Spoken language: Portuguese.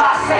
a hacer.